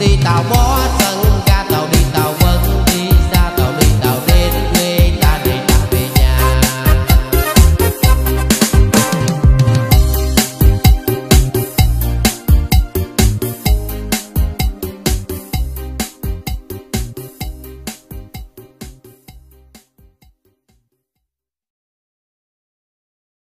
đi tàu bó trần